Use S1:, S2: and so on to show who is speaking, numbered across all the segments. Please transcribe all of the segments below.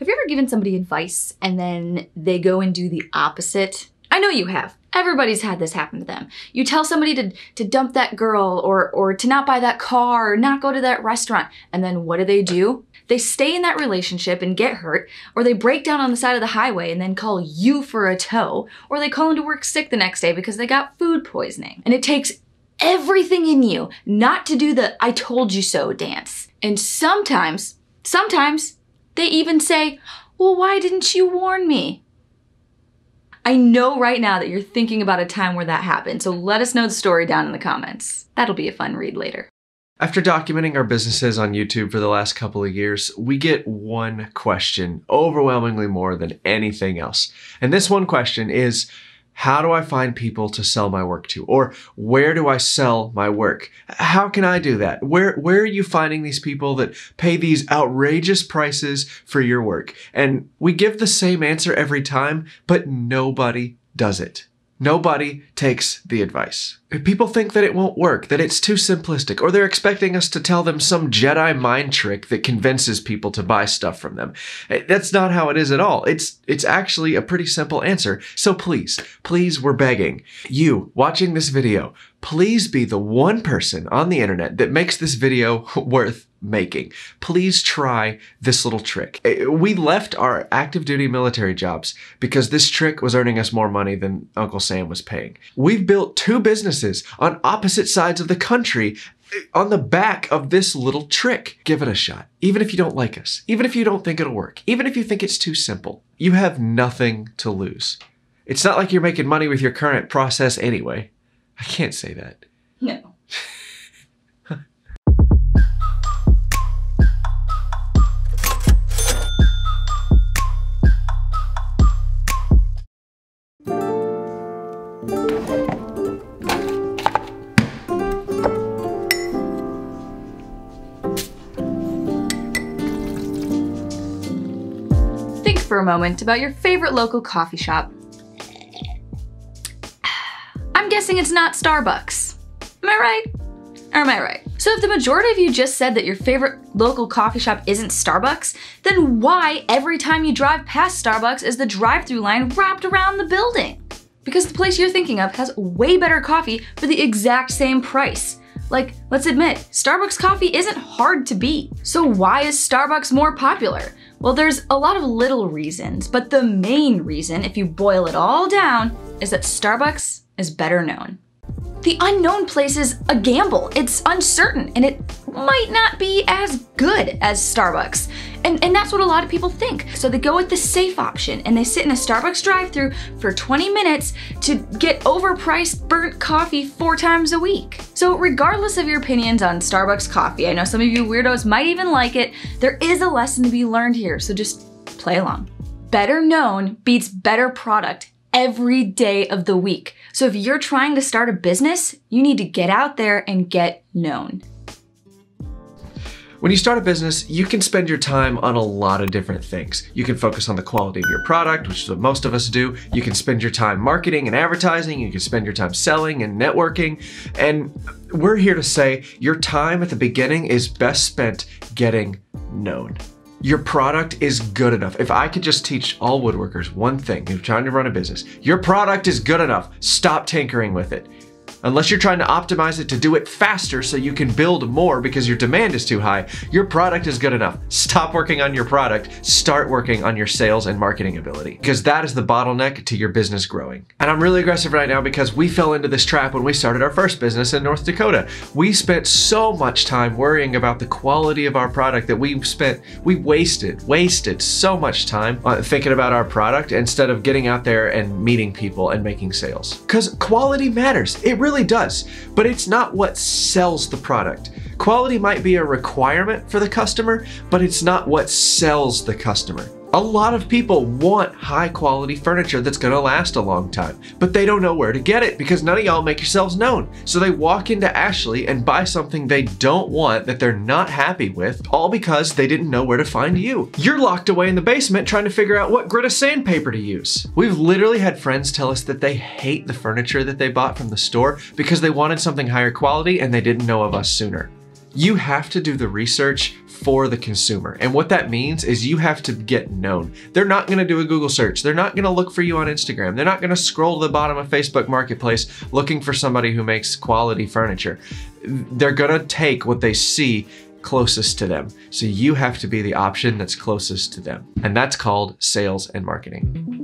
S1: Have you ever given somebody advice and then they go and do the opposite? I know you have. Everybody's had this happen to them. You tell somebody to, to dump that girl or, or to not buy that car or not go to that restaurant. And then what do they do? They stay in that relationship and get hurt, or they break down on the side of the highway and then call you for a tow, or they call into work sick the next day because they got food poisoning. And it takes everything in you not to do the I told you so dance. And sometimes, sometimes, they even say, Well, why didn't you warn me? I know right now that you're thinking about a time where that happened, so let us know the story down in the comments. That'll be a fun read later.
S2: After documenting our businesses on YouTube for the last couple of years, we get one question overwhelmingly more than anything else. And this one question is how do I find people to sell my work to? Or where do I sell my work? How can I do that? Where, where are you finding these people that pay these outrageous prices for your work? And we give the same answer every time, but nobody does it. Nobody takes the advice. People think that it won't work, that it's too simplistic, or they're expecting us to tell them some Jedi mind trick that convinces people to buy stuff from them. Eh, that's not how it is at all. It's it's actually a pretty simple answer. So please, please we're begging you watching this video, please be the one person on the internet that makes this video worth making. Please try this little trick. Eh, we left our active duty military jobs because this trick was earning us more money than Uncle Sam was paying. We've built two businesses on opposite sides of the country on the back of this little trick. Give it a shot. Even if you don't like us, even if you don't think it'll work, even if you think it's too simple, you have nothing to lose. It's not like you're making money with your current process anyway. I can't say that.
S1: No. a moment about your favorite local coffee shop. I'm guessing it's not Starbucks. Am I right? Or am I right? So if the majority of you just said that your favorite local coffee shop isn't Starbucks, then why every time you drive past Starbucks is the drive-through line wrapped around the building? Because the place you're thinking of has way better coffee for the exact same price. Like, let's admit, Starbucks coffee isn't hard to beat. So why is Starbucks more popular? Well, there's a lot of little reasons, but the main reason, if you boil it all down, is that Starbucks is better known. The unknown place is a gamble. It's uncertain and it might not be as good as Starbucks. And, and that's what a lot of people think. So they go with the safe option and they sit in a Starbucks drive through for 20 minutes to get overpriced burnt coffee four times a week. So regardless of your opinions on Starbucks coffee, I know some of you weirdos might even like it, there is a lesson to be learned here, so just play along. Better known beats better product every day of the week. So if you're trying to start a business, you need to get out there and get known.
S2: When you start a business, you can spend your time on a lot of different things. You can focus on the quality of your product, which is what most of us do. You can spend your time marketing and advertising. You can spend your time selling and networking. And we're here to say your time at the beginning is best spent getting known your product is good enough. If I could just teach all woodworkers one thing, if you're trying to run a business, your product is good enough. Stop tinkering with it. Unless you're trying to optimize it to do it faster so you can build more because your demand is too high, your product is good enough. Stop working on your product, start working on your sales and marketing ability because that is the bottleneck to your business growing. And I'm really aggressive right now because we fell into this trap when we started our first business in North Dakota. We spent so much time worrying about the quality of our product that we spent, we wasted, wasted so much time thinking about our product instead of getting out there and meeting people and making sales. Because quality matters. It really really does, but it's not what sells the product. Quality might be a requirement for the customer, but it's not what sells the customer. A lot of people want high quality furniture that's gonna last a long time, but they don't know where to get it because none of y'all make yourselves known. So they walk into Ashley and buy something they don't want that they're not happy with, all because they didn't know where to find you. You're locked away in the basement trying to figure out what grit of sandpaper to use. We've literally had friends tell us that they hate the furniture that they bought from the store because they wanted something higher quality and they didn't know of us sooner. You have to do the research for the consumer. And what that means is you have to get known. They're not gonna do a Google search. They're not gonna look for you on Instagram. They're not gonna scroll to the bottom of Facebook Marketplace looking for somebody who makes quality furniture. They're gonna take what they see closest to them. So you have to be the option that's closest to them. And that's called sales and marketing.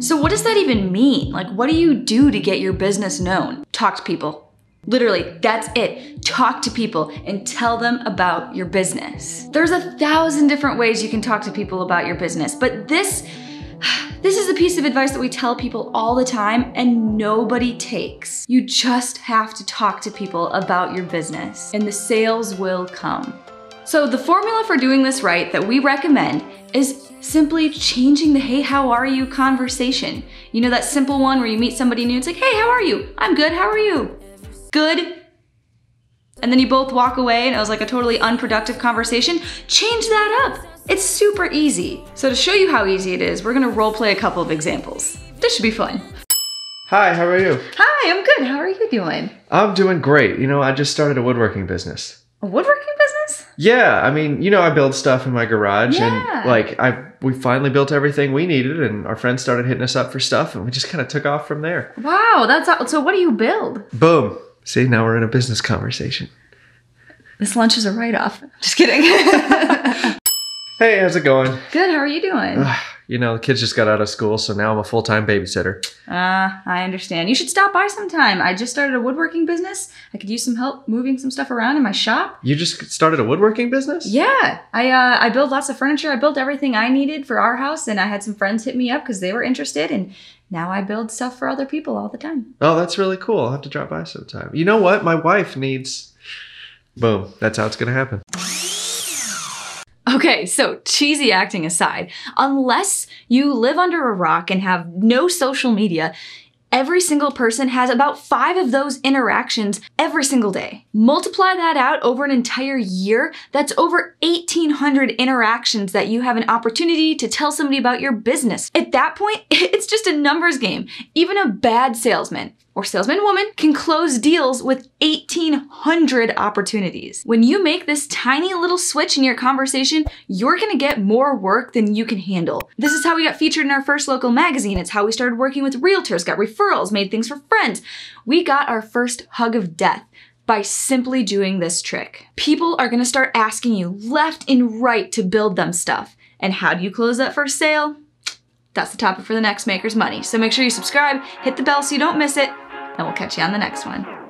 S1: So, what does that even mean? Like, what do you do to get your business known? Talk to people. Literally, that's it. Talk to people and tell them about your business. There's a thousand different ways you can talk to people about your business, but this this is a piece of advice that we tell people all the time and nobody takes. You just have to talk to people about your business and the sales will come. So the formula for doing this right that we recommend is simply changing the hey, how are you conversation. You know that simple one where you meet somebody new, it's like, hey, how are you? I'm good, how are you? Good. And then you both walk away and it was like a totally unproductive conversation. Change that up. It's super easy. So to show you how easy it is, we're gonna role play a couple of examples. This should be fun.
S2: Hi, how are you?
S1: Hi, I'm good. How are you doing?
S2: I'm doing great. You know, I just started a woodworking business.
S1: A woodworking business?
S2: Yeah, I mean, you know, I build stuff in my garage
S1: Yeah.
S2: and like I we finally built everything we needed and our friends started hitting us up for stuff and we just kind of took off from there.
S1: Wow, that's. So what do you build?
S2: Boom. See, now we're in a business conversation.
S1: This lunch is a write-off. Just kidding.
S2: Hey, how's it going?
S1: good, how are you doing?
S2: You know, the kids just got out of school, so now I'm a full-time babysitter.
S1: Uh, I understand. You should stop by sometime. I just started a woodworking business. I could use some help moving some stuff around in my shop.
S2: You just started a woodworking business?
S1: Yeah, I uh, I build lots of furniture. I built everything I needed for our house, and I had some friends hit me up because they were interested. And now I build stuff for other people all the time.
S2: Oh, that's really cool. I'll have to drop by sometime. You know what? My wife needs. Boom. That's how it's gonna happen.
S1: Okay, so cheesy acting aside, unless you live under a rock and have no social media, every single person has about five of those interactions every single day. Multiply that out over an entire year, that's over 1,800 interactions that you have an opportunity to tell somebody about your business. At that point, it's just a numbers game. Even a bad salesman or salesman woman can close deals with 1,800 opportunities. When you make this tiny little switch in your conversation, you're gonna get more work than you can handle. This is how we got featured in our first local magazine. It's how we started working with realtors, got referrals, made things for friends. We got our first hug of death by simply doing this trick. People are gonna start asking you left and right to build them stuff. And how do you close that first sale? That's the topic for the next Maker's Money. So make sure you subscribe, hit the bell so you don't miss it, and we'll catch you on the next one.